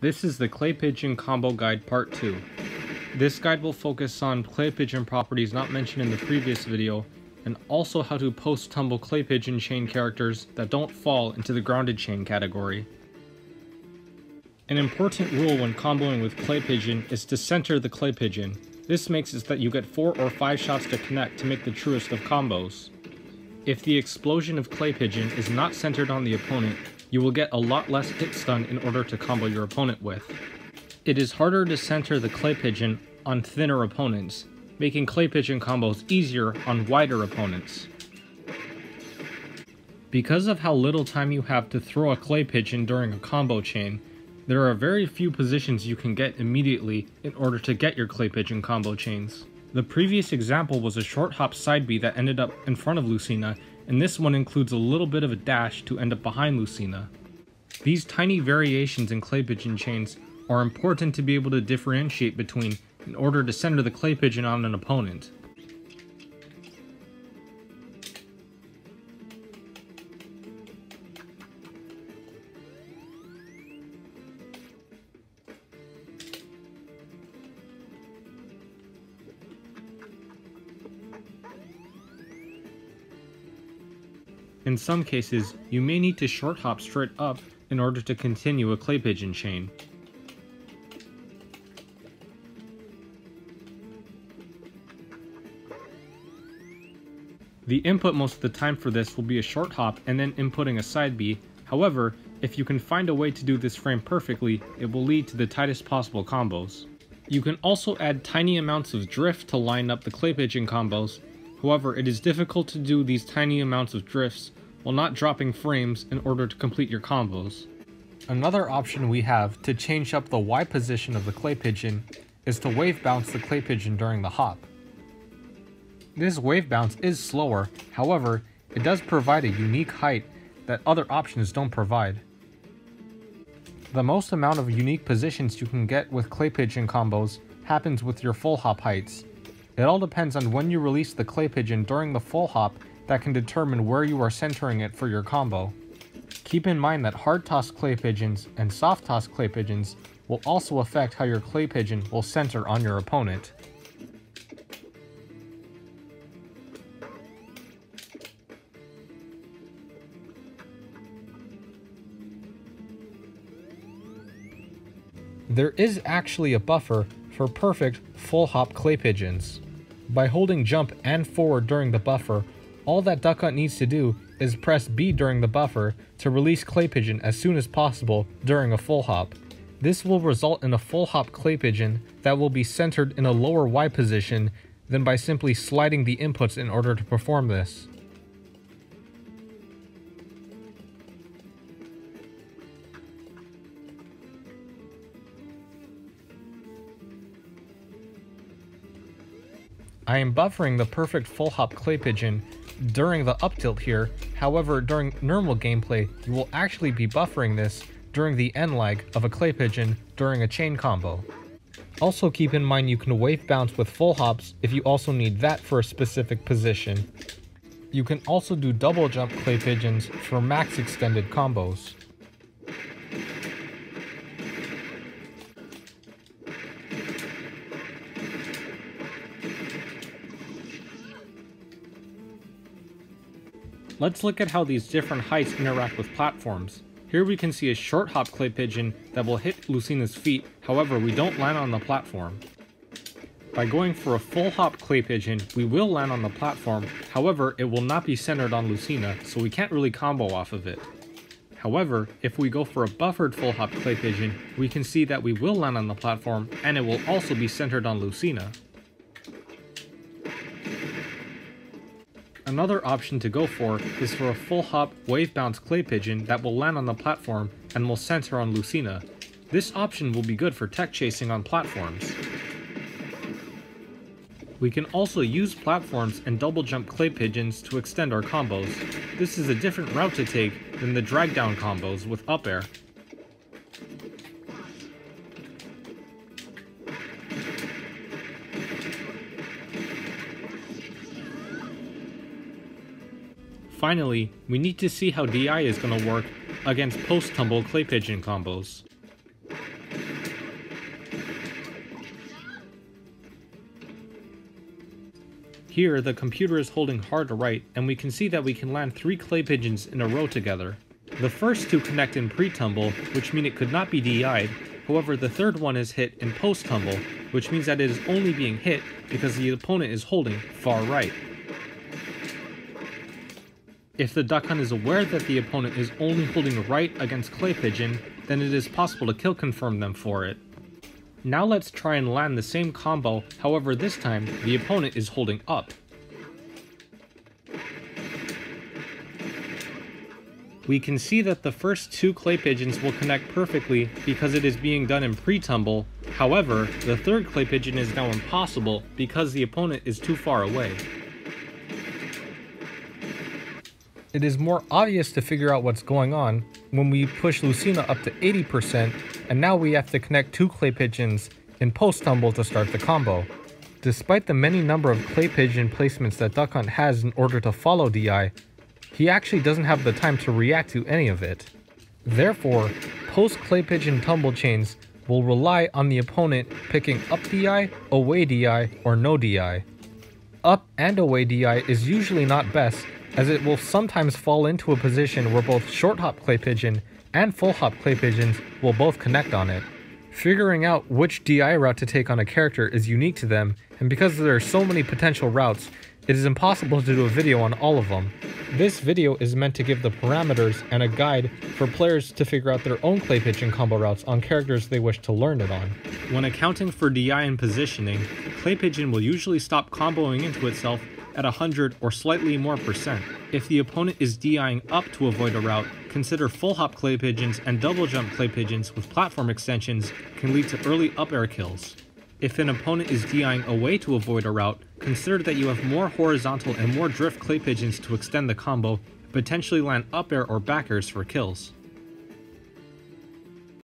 This is the Clay Pigeon Combo Guide Part 2. This guide will focus on clay pigeon properties not mentioned in the previous video, and also how to post-tumble clay pigeon chain characters that don't fall into the grounded chain category. An important rule when comboing with clay pigeon is to center the clay pigeon. This makes it that you get 4 or 5 shots to connect to make the truest of combos. If the explosion of clay pigeon is not centered on the opponent, you will get a lot less hit stun in order to combo your opponent with. It is harder to center the clay pigeon on thinner opponents, making clay pigeon combos easier on wider opponents. Because of how little time you have to throw a clay pigeon during a combo chain, there are very few positions you can get immediately in order to get your clay pigeon combo chains. The previous example was a short hop side B that ended up in front of Lucina and this one includes a little bit of a dash to end up behind Lucina. These tiny variations in clay pigeon chains are important to be able to differentiate between in order to center the clay pigeon on an opponent. In some cases, you may need to short hop straight up in order to continue a clay pigeon chain. The input most of the time for this will be a short hop and then inputting a side B, however, if you can find a way to do this frame perfectly, it will lead to the tightest possible combos. You can also add tiny amounts of drift to line up the clay pigeon combos, However, it is difficult to do these tiny amounts of drifts while not dropping frames in order to complete your combos. Another option we have to change up the Y position of the clay pigeon is to wave bounce the clay pigeon during the hop. This wave bounce is slower, however, it does provide a unique height that other options don't provide. The most amount of unique positions you can get with clay pigeon combos happens with your full hop heights, it all depends on when you release the clay pigeon during the full hop that can determine where you are centering it for your combo. Keep in mind that hard toss clay pigeons and soft toss clay pigeons will also affect how your clay pigeon will center on your opponent. There is actually a buffer for perfect full hop clay pigeons. By holding jump and forward during the buffer, all that Duck Hunt needs to do is press B during the buffer to release Clay Pigeon as soon as possible during a full hop. This will result in a full hop Clay Pigeon that will be centered in a lower Y position than by simply sliding the inputs in order to perform this. I am buffering the perfect full hop clay pigeon during the up tilt here, however during normal gameplay you will actually be buffering this during the end lag of a clay pigeon during a chain combo. Also keep in mind you can wave bounce with full hops if you also need that for a specific position. You can also do double jump clay pigeons for max extended combos. Let's look at how these different heights interact with platforms. Here we can see a short hop clay pigeon that will hit Lucina's feet, however we don't land on the platform. By going for a full hop clay pigeon, we will land on the platform, however it will not be centered on Lucina, so we can't really combo off of it. However, if we go for a buffered full hop clay pigeon, we can see that we will land on the platform and it will also be centered on Lucina. Another option to go for is for a full hop wave bounce clay pigeon that will land on the platform and will center on Lucina. This option will be good for tech chasing on platforms. We can also use platforms and double jump clay pigeons to extend our combos. This is a different route to take than the drag down combos with up air. Finally, we need to see how DI is going to work against post-tumble clay pigeon combos. Here, the computer is holding hard to right, and we can see that we can land three clay pigeons in a row together. The first two connect in pre-tumble, which mean it could not be DI'd, however the third one is hit in post-tumble, which means that it is only being hit because the opponent is holding far right. If the duck hunt is aware that the opponent is only holding right against clay pigeon, then it is possible to kill confirm them for it. Now let's try and land the same combo, however this time, the opponent is holding up. We can see that the first two clay pigeons will connect perfectly because it is being done in pre-tumble, however, the third clay pigeon is now impossible because the opponent is too far away. It is more obvious to figure out what's going on when we push Lucina up to 80% and now we have to connect two clay pigeons in post tumble to start the combo. Despite the many number of clay pigeon placements that Duck Hunt has in order to follow DI, he actually doesn't have the time to react to any of it. Therefore, post clay pigeon tumble chains will rely on the opponent picking up DI, away DI, or no DI. Up and away DI is usually not best as it will sometimes fall into a position where both short hop clay pigeon and full hop clay pigeons will both connect on it. Figuring out which DI route to take on a character is unique to them, and because there are so many potential routes, it is impossible to do a video on all of them. This video is meant to give the parameters and a guide for players to figure out their own clay pigeon combo routes on characters they wish to learn it on. When accounting for DI and positioning, clay pigeon will usually stop comboing into itself at 100 or slightly more percent. If the opponent is DIing up to avoid a route, consider full hop clay pigeons and double jump clay pigeons with platform extensions can lead to early up air kills. If an opponent is DIing away to avoid a route, consider that you have more horizontal and more drift clay pigeons to extend the combo, potentially land up air or back airs for kills.